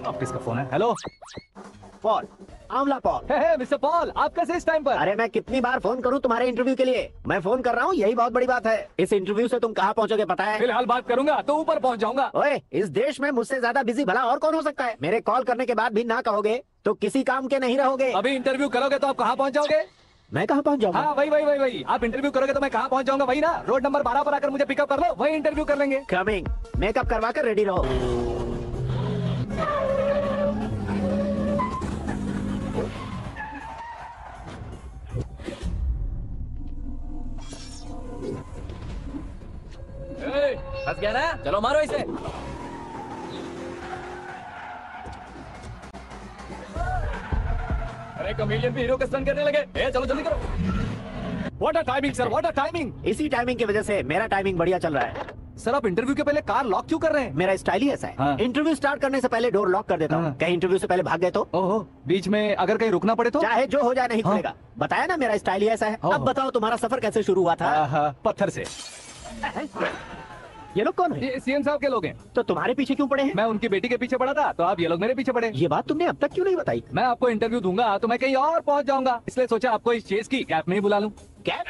अब किसका फ़ोन है। हेलो पॉल आंवला पॉल मिस्टर पॉल आप कैसे इस टाइम पर? अरे मैं कितनी बार फ़ोन करूँ तुम्हारे इंटरव्यू के लिए? मैं फ़ोन कर रहा हूँ यही बहुत बड़ी बात है। इस इंटरव्यू से तुम कहाँ पहुंचोगे पता है? फ़िलहाल बात करूँगा तो ऊपर पहुँच जाऊँगा। ओए इस देश में मुझसे ज़्यादा बिज़ी भला और कौन हो सकता है? मेरे कॉल करने के बाद भी ना कहोगे तो किसी काम के नहीं रहोगे। अभी इंटरव्यू करोगे तो आप कहाँ पहुँच जाओगे? मैं कहाँ पहुँच जाऊँगा? हाँ वही वही वही वही। आप इंटरव्यू करोगे तो मैं कहाँ पहुँच जाऊँगा? वही ना? रोड नंबर बारह पर आकर मुझे पिकअप कर लो वही इंटरव्यू कर लेंगे। कमिंग मेकअप करवा कर रेडी रहो फंस गया ना? चलो मारो इसे। अरे कमेडियन भी हीरो का स्टंट करने लगे। ए, चलो जल्दी करो। What a timing sir what a timing इसी टाइमिंग की वजह से मेरा टाइमिंग बढ़िया चल रहा है। सर आप इंटरव्यू के पहले कार लॉक क्यों कर रहे हैं? मेरा स्टाइल ही। ऐसा है। हाँ। इंटरव्यू स्टार्ट करने से पहले डोर लॉक कर देता हूँ। हाँ। कहीं इंटरव्यू से पहले भाग गए तो। ओहो बीच में अगर कहीं रुकना पड़े तो? चाहे जो हो जाए नहीं हाँ। खुलेगा। बताया ना मेरा स्टाइल ही। ऐसा है अब बताओ तुम्हारा सफ़र कैसे शुरू हुआ था? आहा, पत्थर से। ये लोग कौन है? सीएम साहब के लोग हैं। तो तुम्हारे पीछे क्यों पड़े हैं? मैं उनकी बेटी के पीछे पड़ा था तो आप ये लोग मेरे पीछे पड़े। ये बात तुमने अब तक क्यों नहीं बताई? मैं आपको इंटरव्यू दूँगा तो मैं कहीं और पहुँच जाऊँगा। इसलिए सोचा आपको इस चीज़ की कैप में ही बुला लूँ। क्या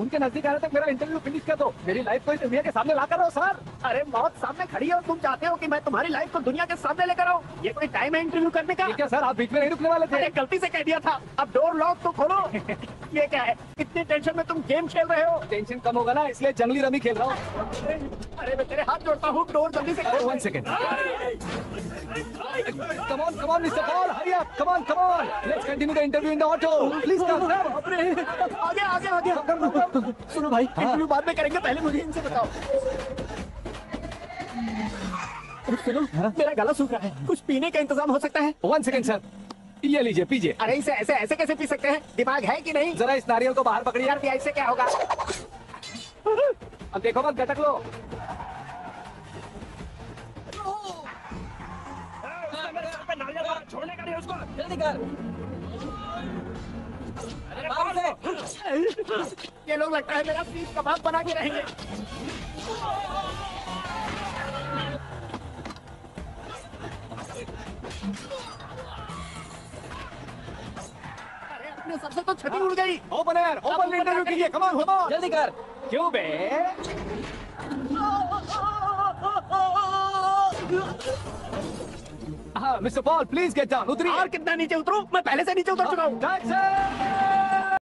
उनके नज़दीक आने तक मेरा इंटरव्यू फिनिश कर दो। मेरी लाइफ को इस दुनिया के सामने ला कर रहो सर अरे मौत सामने खड़ी है तुम चाहते हो कि मैं तुम्हारी लाइफ को दुनिया के सामने लेकर आऊँ? ये कोई टाइम है इंटरव्यू करने का? है सर आप बीच में नहीं रुकने वाले थे। गलती से कह दिया था। अब डोर लॉक तो खोलो। ये क्या है? इतनी टेंशन में तुम गेम खेल रहे हो? टेंशन कम होगा ना इसलिए जंगली रमी खेल रहा हूँ। अरे मैं तेरे हाथ जोड़ता हूँ। डोर जल्दी से खोलो। One second Come on, come on, Mr. Paul, hurry up, come on, come on. Let's continue the interview in the auto. Please come, sir. आगे आगे। आगे सुनो भाई। इंटरव्यू बाद में करेंगे पहले मुझे इनसे बताओ। सुनो मेरा गला सूख रहा है। कुछ पीने का इंतज़ाम हो सकता है? One second, sir. ये लीजिए पीजिए। अरे इसे ऐसे ऐसे कैसे पी सकते हैं? दिमाग है कि नहीं? जरा इस नारियल को बाहर पकड़िए। यार इससे क्या होगा? अब देखो मत गटक लो। छोड़ने का नहीं उसको जल्दी कर। ये लोग लगता है मेरा पीस कबाब बना के रहेंगे। अपने सबसे तो छठी उड़ गई। ओपन एयर ओपन इंटरव्यू के लिए ऑन होता जल्दी कर। क्यों बे? Mister Paul please get down उतरी और कितना नीचे उतरू? मैं पहले से नीचे उतर चुका हूँ।